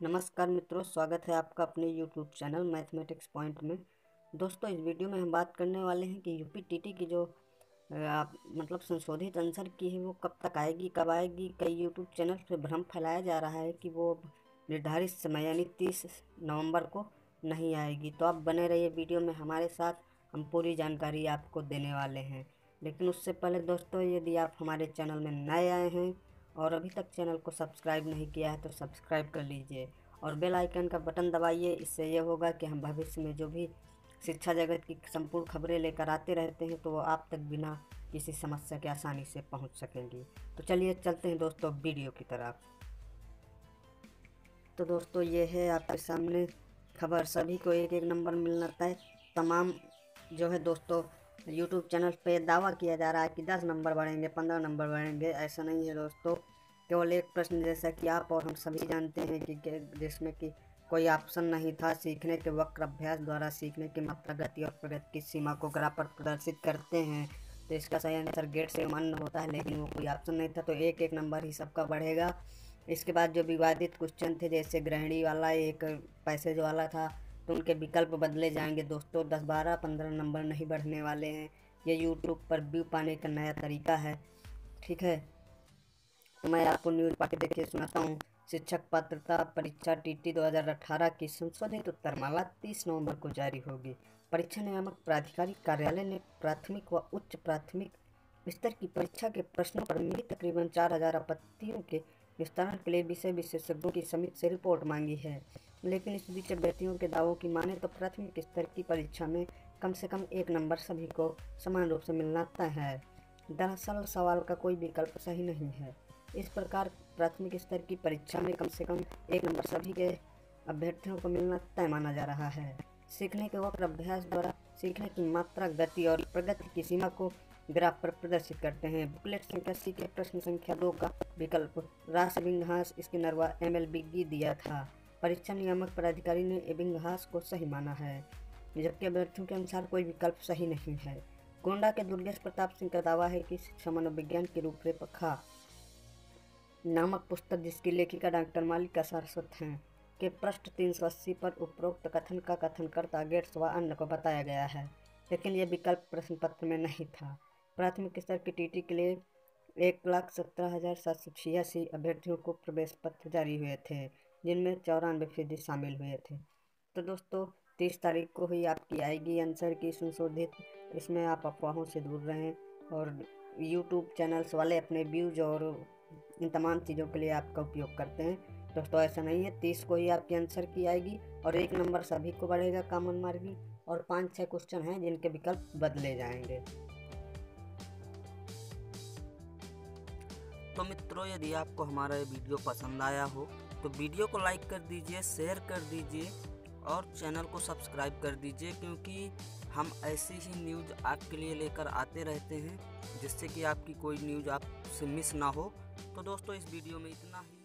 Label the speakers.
Speaker 1: नमस्कार मित्रों, स्वागत है आपका अपने यूट्यूब चैनल मैथमेटिक्स पॉइंट में। दोस्तों, इस वीडियो में हम बात करने वाले हैं कि यूपी टीटी की जो आप मतलब संशोधित आंसर की है, वो कब तक आएगी, कब आएगी? कई यूट्यूब चैनल पर भ्रम फैलाया जा रहा है कि वो निर्धारित समय, यानी तीस नवंबर को नहीं आएगी। तो आप बने रहिए वीडियो में, हमारे साथ हम पूरी जानकारी आपको देने वाले हैं। लेकिन उससे पहले दोस्तों, यदि आप हमारे चैनल में नए आए हैं और अभी तक चैनल को सब्सक्राइब नहीं किया है तो सब्सक्राइब कर लीजिए। और बेल आइकन का बटन दबाइए। इससे यह होगा कि हम भविष्य में जो भी शिक्षा जगत की संपूर्ण खबरें लेकर आते रहते हैं तो वो आप तक बिना किसी समस्या के आसानी से पहुँच सकेंगी। तो चलिए चलते हैं दोस्तों वीडियो की तरफ़। तो दोस्तों ये है आपके सामने खबर। सभी को एक एक नंबर मिलना तय तमाम जो है दोस्तों यूट्यूब चैनल पे दावा किया जा रहा है कि दस नंबर बढ़ेंगे, पंद्रह नंबर बढ़ेंगे। ऐसा नहीं है दोस्तों। केवल एक प्रश्न जैसा कि आप और हम सभी जानते हैं कि जिसमें कि कोई ऑप्शन नहीं था सीखने के वक्र अभ्यास द्वारा सीखने की मात्रा, गति और प्रगति की सीमा को ग्राफ पर प्रदर्शित करते हैं। तो इसका सही आंसर गेट से मान्य होता है, लेकिन वो कोई ऑप्शन नहीं था तो एक एक नंबर ही सबका बढ़ेगा। इसके बाद जो विवादित क्वेश्चन थे, जैसे ग्रहणी वाला एक पैसेज वाला था तो उनके विकल्प बदले जाएँगे। दोस्तों, दस बारह पंद्रह नंबर नहीं बढ़ने वाले हैं। ये यूट्यूब पर व्यू पाने का नया तरीका है। ठीक है? मैं आपको न्यूज़ पार्टी देखिए सुनाता हूँ। शिक्षक पात्रता परीक्षा टीटी 2018 की संशोधित उत्तरमाला 30 नवंबर को जारी होगी। परीक्षा नियामक प्राधिकारी कार्यालय ने प्राथमिक व उच्च प्राथमिक स्तर की परीक्षा के प्रश्नों पर मिली तकरीबन चार हज़ार आपत्तियों के विस्तारण के लिए विषय विशेषज्ञों की समिति से रिपोर्ट मांगी है। लेकिन इस बीच अभ्यर्थियों के दावों की माने तो प्राथमिक स्तर की परीक्षा में कम से कम एक नंबर सभी को समान रूप से मिलना तय है। दरअसल सवाल का कोई विकल्प सही नहीं है। इस प्रकार प्राथमिक स्तर की परीक्षा में कम से कम एक नंबर सभी के अभ्यर्थियों को मिलना तय माना जा रहा है। सीखने के वक्त अभ्यास द्वारा सीखने की मात्रा, गति और प्रगति की सीमा को ग्राफ पर प्रदर्शित करते हैं। बुकलेट संख्या सी के प्रश्न संख्या दो का विकल्प रास इसके नरवा एम एल दिया था। परीक्षा नियामक पदाधिकारी ने एबिंगहास को सही माना है, जबकि अभ्यर्थियों के अनुसार कोई विकल्प सही नहीं है। गोंडा के दुर्गेश प्रताप सिंह का दावा है कि शिक्षा मनोविज्ञान की रूपरेखा नामक पुस्तक जिसकी लेखिका डॉक्टर मालिका सारस्वत हैं, के पृष्ठ तीन सौ अस्सी पर उपरोक्त कथन का कथन करता गेट्स व अन्य को बताया गया है, लेकिन यह विकल्प प्रश्न पत्र में नहीं था। प्राथमिक स्तर की टीटी के लिए एक लाख सत्रह हज़ार सात सौ छियासी अभ्यर्थियों को प्रवेश पत्र जारी हुए थे, जिनमें चौरानवे फ़ीसदी शामिल हुए थे। तो दोस्तों, तीस तारीख को ही आपकी आएगी आंसर की संशोधित। इसमें आप अफवाहों से दूर रहें और यूट्यूब चैनल्स वाले अपने व्यूज़ और इन तमाम चीज़ों के लिए आपका उपयोग करते हैं। दोस्तों, ऐसा नहीं है, तीस को ही आपकी आंसर की आएगी और एक नंबर सभी को बढ़ेगा कॉमन मार्किंग और पाँच छः क्वेश्चन हैं जिनके विकल्प बदले जाएँगे।
Speaker 2: तो मित्रों, यदि आपको हमारा ये वीडियो पसंद आया हो तो वीडियो को लाइक कर दीजिए शेयर कर दीजिए और चैनल को सब्सक्राइब कर दीजिए, क्योंकि हम ऐसी ही न्यूज़ आपके लिए लेकर आते रहते हैं, जिससे कि आपकी कोई न्यूज़ आपसे मिस ना हो। तो दोस्तों, इस वीडियो में इतना ही।